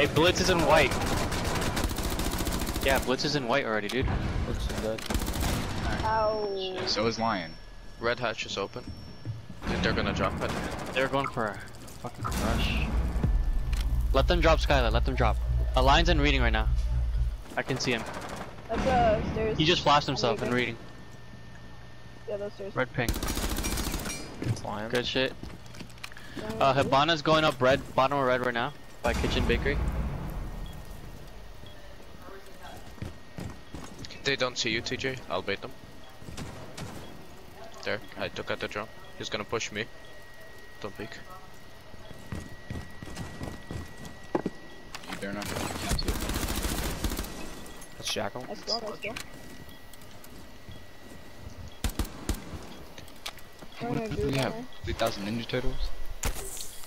Hey, Blitz is in white. Yeah, Blitz is in white already, dude. Looks dead. Ow. So is Lion. Red hatch is open. I think they're gonna drop it. They're going for a fucking rush. Let them drop Skylar, let them drop. A line's in reading right now. I can see him. Let's go upstairs. He just flashed himself in reading. Yeah, those stairs. Red pink. It's lion. Good shit. Uh, Hibana's going up red, bottom of red right now. By Kitchen Bakery. They don't see you, TJ. I'll bait them. There, I took out the drone. He's gonna push me. Don't peek. You dare not. Absolutely. Let's jackal. Let's go, let's go. What do We have there? 3,000 Ninja Turtles.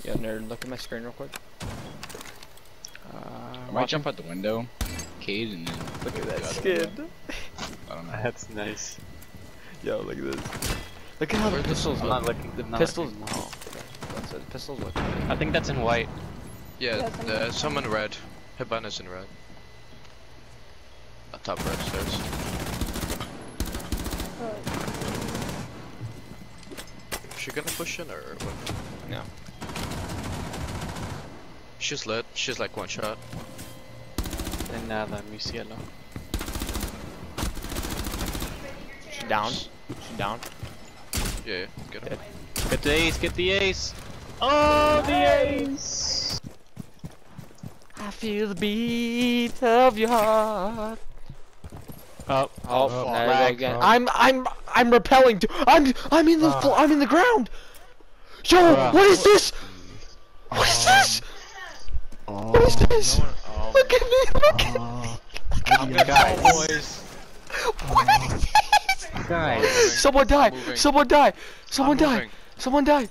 Yeah, nerd. Look at my screen real quick. Uh, I might jump out the window, cage, and then Look at that other skin. I don't know. That's nice. Yo, look at this. Look at how the pistols look. not looking. I'm not Pistols. looking. Oh, okay. That's it. Pistols look. I think that's in white. Yeah, Yeah, some- the, some in red. Hibana's in red. At top red stairs. Is she gonna push in or what? No. She's lit. She's like one shot. En nada, mi cielo. She down. She down. Yeah, yeah. Get her. Get the ace, get the ace! Oh, the ace! I feel the beat of your heart. Oh, Oh, fuck. there you again. Oh. I'm I'm I'm repelling to I'm I'm in the Ah. I'm in the ground. Yo, Bruh. what is this? What is this? What is oh, this? Oh, Look at me, look at me. Oh. guys. boys. What is this? guys. Someone die! Someone die! Someone die! Someone die!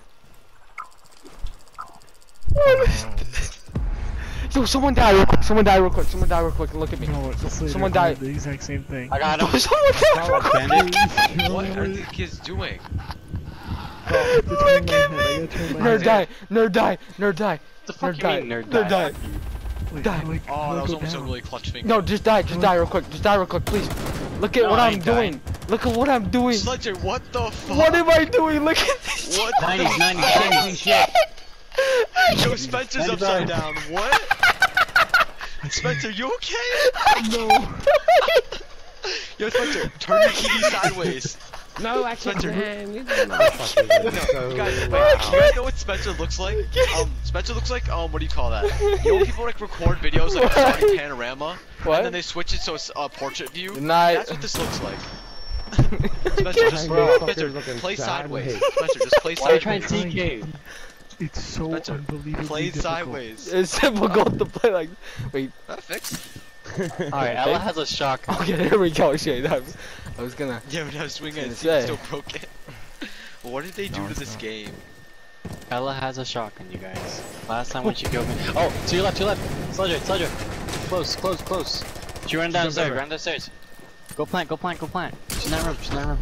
What is oh. this? Yo, someone die real quick! Someone die real quick! Someone die real quick! Look at me! No, Someone I died. did The exact same thing. I got him. Someone die real quick! Look at me. What are these kids doing? Look at me! Nerd die! Nerd die! Nerd die! The fuck Nerd you die! mean, nerd Nerd die? die! Wait, Die. how Oh, how that was go almost a really clutch finger. No, just die! Just die real quick! Just die real quick, please! Look at No, what I I'm ain't doing! Look at what I'm doing! Sledger, what the fuck? What am I doing? Look at this! What? 90s, 90s, shit. Yo, Spencer's upside down. What? Spencer, you okay? No. Yo, Spencer, turn your TV sideways. No, actually, Spencer. man, you No, guys, wait, you guys know what Spencer looks like? Um, Spencer looks like, um, what do you call that? You know when people like record videos like What? starting panorama, and then they switch it so it's uh, portrait view? Night. That's what this looks like. Spencer, just Bro. Spencer, play sideways. sideways. Spencer, just play Why are you trying to TK? It's so Spencer, unbelievably Play difficult. sideways. It's difficult to play like. Wait. That fixed? Alright, Ela has a shock. Okay, there we go. Shit, I was, I was gonna. Yeah, but I was swinging gonna it, say. still broke it. what did they do No, to this not. game? Ela has a shock on you guys. Last time when she killed me. Oh, to your left, to your left. Sledger, Sledger. Close, close, close. She ran downstairs, over. ran downstairs. Go plant, go plant, go plant. She's in that room, she's in that room.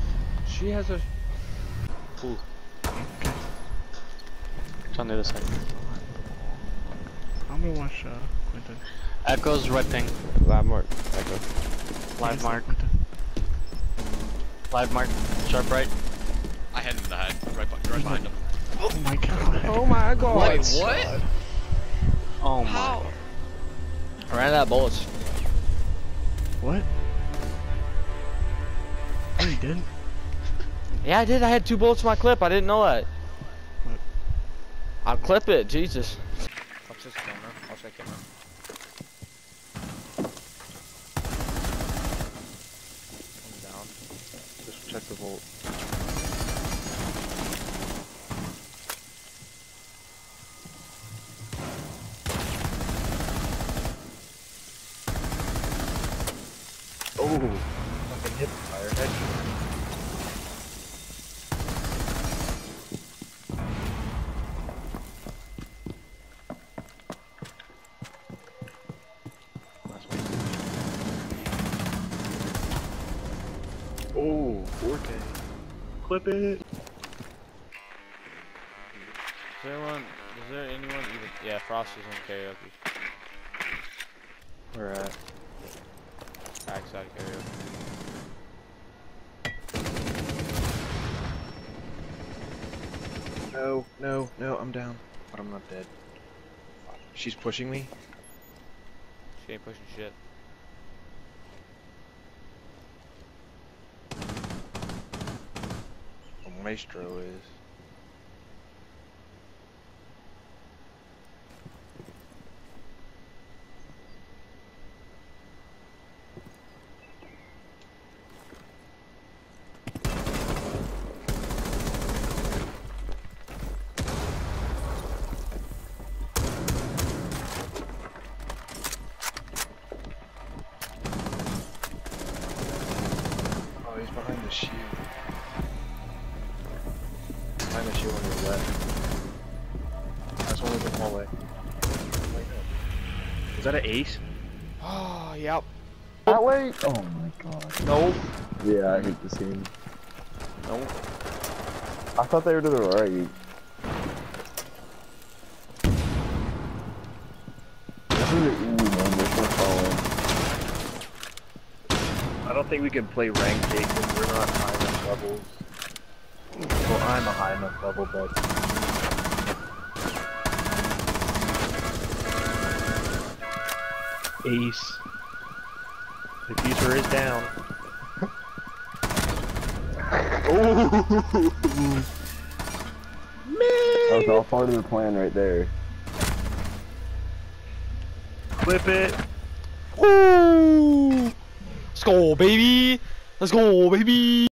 She has a. She's on the other side. I'm gonna watch uh, Quentin. Echoes, red ping. Live mark. Echo. Live mark, live mark. Sharp right. I had him in the head, right, right behind him. Oh my god. Oh my god. Wait, what? Oh my. How? I ran out of bullets. What? Oh, you did? Yeah, I did. I had two bullets in my clip. I didn't know that. What? I'll clip it. Jesus. Watch this camera. Watch that camera. Come down. Just check the volt. Oh, fucking hit fire head. Oh, 4K. Clip it. Is there anyone? Is there anyone even? Yeah, Frost is in karaoke. We're at. Backside area. No, no, no, I'm down. But I'm not dead. She's pushing me. She ain't pushing shit. Maestro is. Is that an ace? Oh, yep. That way? Oh my god. Nope. Yeah, I hate this game. Nope. I thought they were to the right. This is an easy one, this one's falling. I don't think we can play ranked because we're not high enough levels. Well, I'm a high enough level, but Ace. The diffuser is down. That was all part of the plan right there. Clip it. Ooh. Let's go, baby. Let's go, baby.